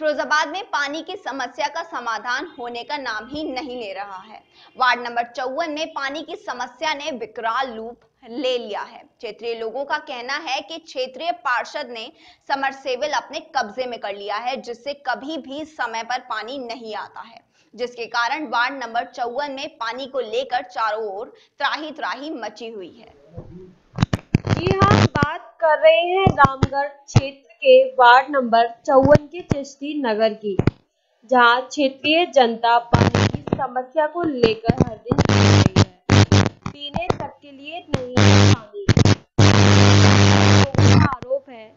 फिरोजाबाद में पानी की समस्या का समाधान होने का नाम ही नहीं ले रहा है। वार्ड नंबर चौवन में पानी की समस्या ने विकराल रूप ले लिया है। क्षेत्रीय लोगों का कहना है कि क्षेत्रीय पार्षद ने समरसेबल अपने कब्जे में कर लिया है, जिससे कभी भी समय पर पानी नहीं आता है। जिसके कारण वार्ड नंबर चौवन में पानी को लेकर चारों ओर त्राही त्राही मची हुई है। जी हाँ बात कर रहे हैं रामगढ़ क्षेत्र के वार्ड नंबर चौवन के चिश्ती नगर की, जहाँ क्षेत्रीय जनता पानी की समस्या को लेकर हर दिन रही है। पीने तक के लिए नहीं है पानी। आरोप है,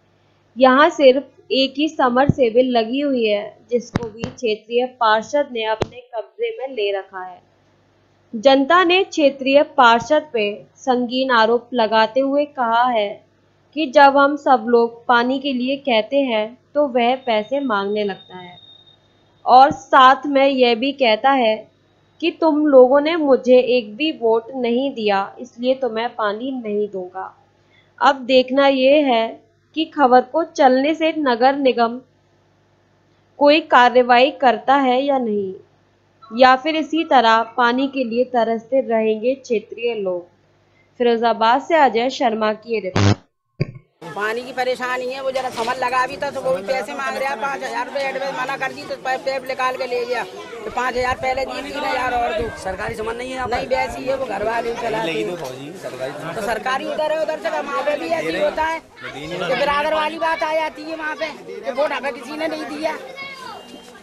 यहाँ सिर्फ़ एक ही समर सेविल लगी हुई है, जिसको भी क्षेत्रीय पार्षद ने अपने कब्जे में ले रखा है। जनता ने क्षेत्रीय पार्षद पे संगीन आरोप लगाते हुए कहा है कि जब हम सब लोग पानी के लिए कहते हैं तो वह पैसे मांगने लगता है। और साथ में यह भी कहता है कि तुम लोगों ने मुझे एक भी वोट नहीं दिया, इसलिए तो मैं पानी नहीं दूँगा। अब देखना यह है कि खबर को चलने से नगर निगम कोई कार्रवाई करता है या नहीं। या फिर इसी तरह पानी के लिए तरसते रहेंगे क्षेत्रीय लोग। फिरोजाबाद से अजय शर्मा की रिपोर्ट। पानी की परेशानी है वो जरा समझ लगा भी था तो वो भी पैसे मांग रहा है। पाँच हज़ार रुपये एडवांस मना कर दी तो पैप निकाल के ले गया। तो पाँच हज़ार पहले दी तीन हज़ार और दो सरकारी सामान नहीं है नहीं वैसी है वो घर वाले चलाते हैं। तो सरकारी उधर है उधर से वहाँ पे भी ऐसी होता है। तो बिरादर वाली बात आ जाती है वहाँ पे वोट हमें किसी ने नहीं दिया।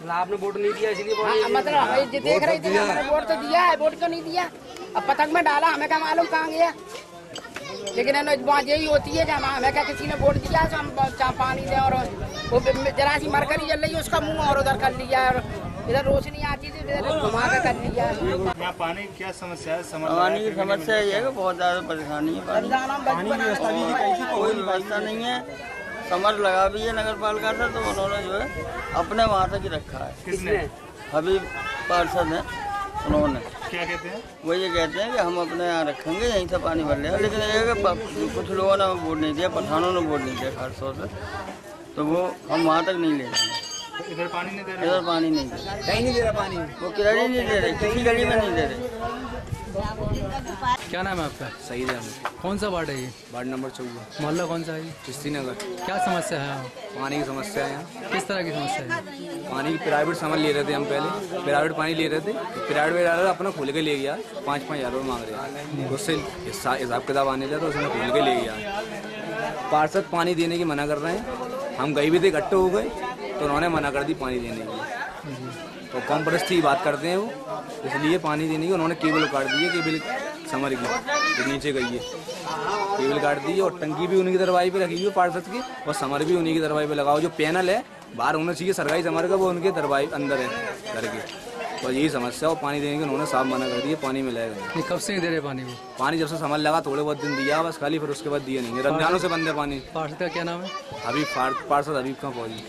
आपने वोट नहीं दिया इसलिए हाँ, मतलब जो देख रही थी हमने वोट तो दिया है वोट क्यों नहीं दिया? अब पतंग में डाला हमें क्या मालूम कहाँ गया? लेकिन है ना वहाँ यही होती है कि हम हमें क्या किसी ने वोट दिया तो हम चाहे पानी दें और वो जरा सी मरकरी जल रही है उसका मुँह और उधर कर लिया और इधर रोशनी आती थी इधर घुमा के कर लिया यहाँ पानी क्या समस्या है? समझ पानी की समस्या ये है कि बहुत ज़्यादा परेशानी है पानी। कोई व्यवस्था नहीं है। समर लगा भी है नगर पालिका से तो उन्होंने जो है अपने वहाँ तक ही रखा है। किसने? हबीब पार्षद है उन्होंने। क्या कहते हैं? वो ये कहते हैं कि हम अपने यहाँ रखेंगे यहीं से पानी भर लेगा लेकिन ये कि कुछ लोगों ने वोट नहीं दिया पठानों ने वोट नहीं दिया खास तौर से। तो वो हम वहाँ तक नहीं ले जाएँगे। इधर पानी नहीं दे रहे? इधर पानी नहीं दे रहे। कहीं नहीं दे रहा पानी? वो किधर नहीं दे रहे किसी गली में नहीं दे रहे। क्या नाम है आपका? सही है कौन सा वार्ड है ये? वार्ड नंबर चौदह मोहल्ला कौन सा है ये? चिश्ती नगर क्या समस्या है? यहाँ? पानी की समस्या है यहाँ। किस तरह की समस्या है? पानी की प्राइवेट सामान ले रहे थे हम पहले। प्राइवेट पानी ले रहे थे। प्राइवेट वाला अपना खोल के ले गया। पाँच पाँच हज़ार रुपये मांग रहे हैं। उससे हिसाब किताब आने दिया तो उसने खोल के ले गया। पार्षद पानी देने की मना कर रहे हैं। हम गए भी थे इकट्ठे हो गए तो उन्होंने मना कर दी पानी देने की। तो कम की बात करते हैं वो। इसलिए पानी देने की उन्होंने केबल काट दी है केबल समर की जो नीचे गई है। केबल काट दी है और टंकी भी उन्हीं की दरवाई पे रखी हुई है पार्षद की और समर भी उन्हीं की दरवाई पे लगाओ। जो पैनल है बाहर होना चाहिए सरकारी समर का वो उनके दरवाई अंदर है घर के। तो यही समस्या और पानी देने की उन्होंने साफ़ मना कर दिया पानी मिलेगा नहीं। कब से नहीं दे रहे पानी वो? पानी जब से समर लगा थोड़े बहुत दिन दिया बस खाली फिर उसके बाद दिया नहीं। रमजानों से बंद है पानी। पार्षद का क्या नाम है? अभी पार्षद अभी का फौजी